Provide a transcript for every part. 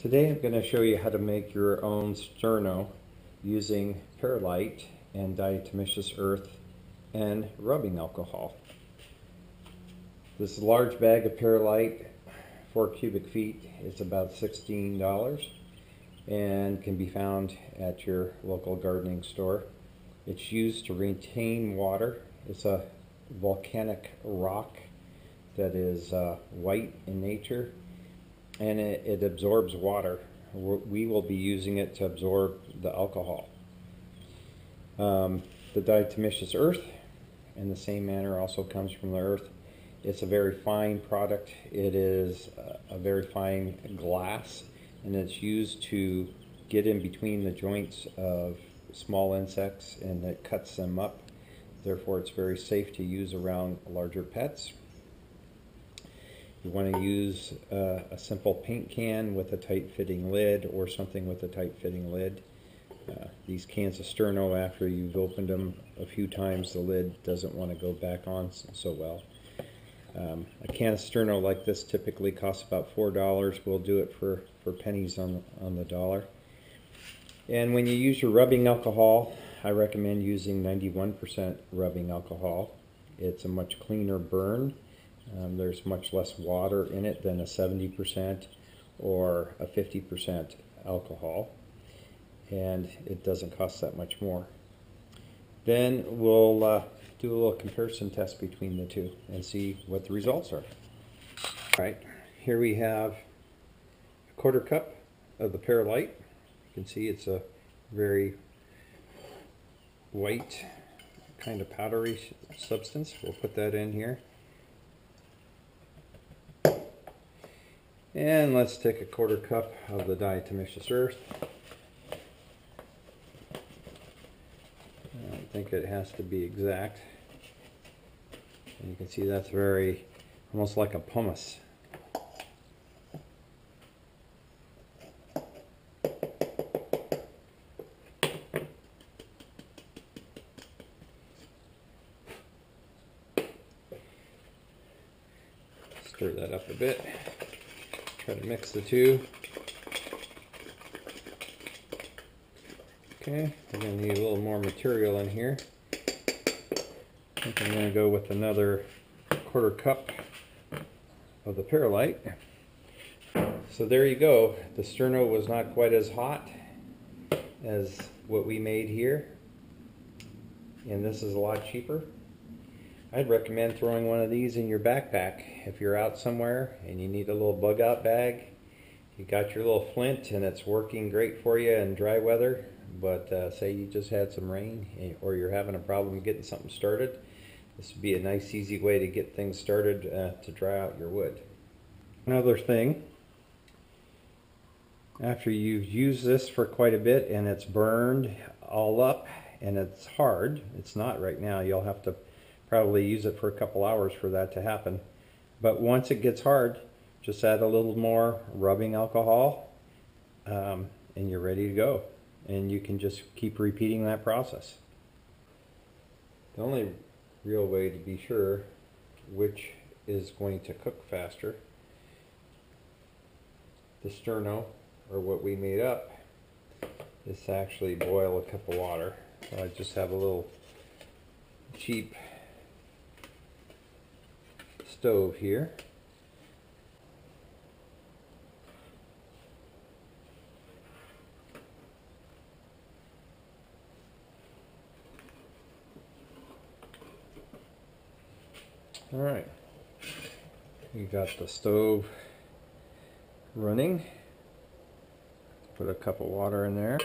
Today I'm going to show you how to make your own sterno using perlite and diatomaceous earth and rubbing alcohol. This large bag of perlite, 4 cubic feet, is about $16 and can be found at your local gardening store. It's used to retain water. It's a volcanic rock that is uh, white in nature and it, it absorbs water. We will be using it to absorb the alcohol. Um, the diatomaceous earth, in the same manner, also comes from the earth. It's a very fine product. It is a, a very fine glass, and it's used to get in between the joints of small insects, and it cuts them up. Therefore, it's very safe to use around larger pets. You want to use uh, a simple paint can with a tight fitting lid or something with a tight fitting lid. Uh, these cans of Sterno, after you've opened them a few times, the lid doesn't want to go back on so well. Um, a can of Sterno like this typically costs about $4. We'll do it for, for pennies on, on the dollar. And when you use your rubbing alcohol, I recommend using 91% rubbing alcohol. It's a much cleaner burn um, there's much less water in it than a 70% or a 50% alcohol, and it doesn't cost that much more. Then we'll uh, do a little comparison test between the two and see what the results are. All right, here we have a quarter cup of the perlite. You can see it's a very white kind of powdery substance. We'll put that in here. And let's take a quarter cup of the diatomaceous earth. I don't think it has to be exact. And you can see that's very, almost like a pumice. Stir that up a bit. Try to mix the two. Okay, we're going to need a little more material in here. I think I'm going to go with another quarter cup of the perlite. So there you go. The sterno was not quite as hot as what we made here. And this is a lot cheaper. I'd recommend throwing one of these in your backpack if you're out somewhere and you need a little bug out bag. You got your little flint and it's working great for you in dry weather, but uh, say you just had some rain or you're having a problem getting something started, this would be a nice easy way to get things started uh, to dry out your wood. Another thing, after you've used this for quite a bit and it's burned all up and it's hard, it's not right now, you'll have to probably use it for a couple hours for that to happen. But once it gets hard, just add a little more rubbing alcohol um, and you're ready to go. And you can just keep repeating that process. The only real way to be sure which is going to cook faster, the sterno, or what we made up, is to actually boil a cup of water. So I just have a little cheap stove here. All right, we got the stove running. Put a cup of water in there.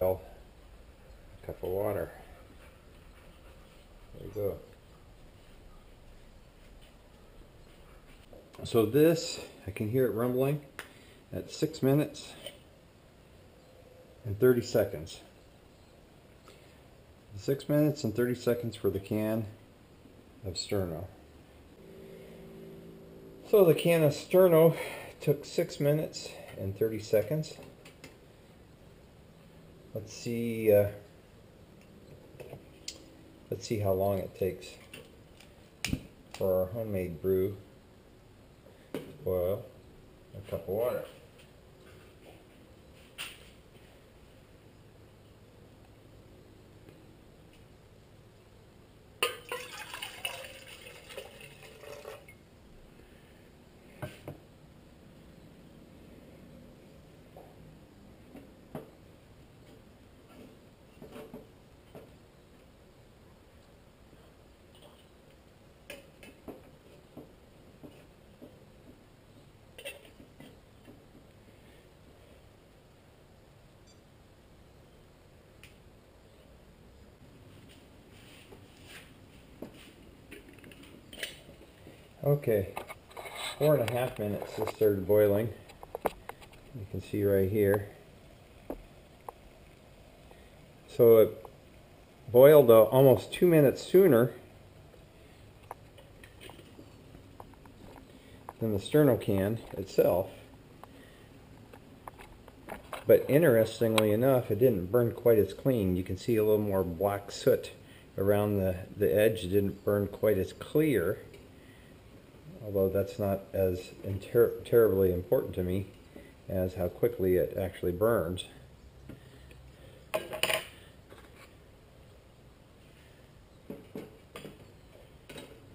a cup of water. There you go. So this, I can hear it rumbling at 6 minutes and 30 seconds. 6 minutes and 30 seconds for the can of Sterno. So the can of Sterno took 6 minutes and 30 seconds. Let's see. Uh, let's see how long it takes for our homemade brew. Boil a cup of water. Okay, four and a half minutes this started boiling. You can see right here. So it boiled uh, almost two minutes sooner than the sterno can itself. But interestingly enough, it didn't burn quite as clean. You can see a little more black soot around the, the edge. It didn't burn quite as clear although that's not as ter terribly important to me as how quickly it actually burns.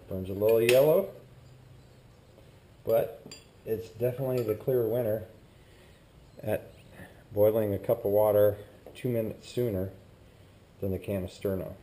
Burns a little yellow, but it's definitely the clear winner at boiling a cup of water two minutes sooner than the can of Sterno.